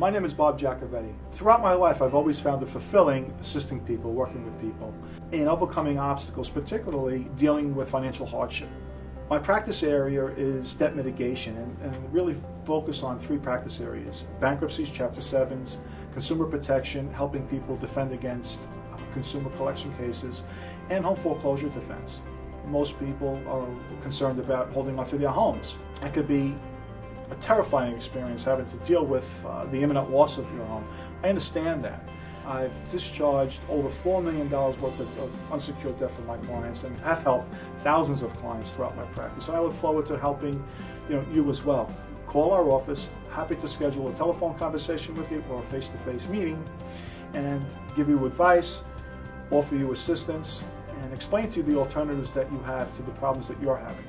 My name is Bob Jacovetti. Throughout my life, I've always found it fulfilling assisting people, working with people, and overcoming obstacles, particularly dealing with financial hardship. My practice area is debt mitigation and, and really focus on three practice areas bankruptcies, Chapter 7s, consumer protection, helping people defend against uh, consumer collection cases, and home foreclosure defense. Most people are concerned about holding onto their homes. It could be a terrifying experience having to deal with uh, the imminent loss of your home. I understand that. I've discharged over $4 million worth of, of, unsecured debt for my clients and have helped thousands of clients throughout my practice. And I look forward to helping you, know, you as well. Call our office, happy to schedule a telephone conversation with you or a face-to-face -face meeting and give you advice, offer you assistance, and explain to you the alternatives that you have to the problems that you're having.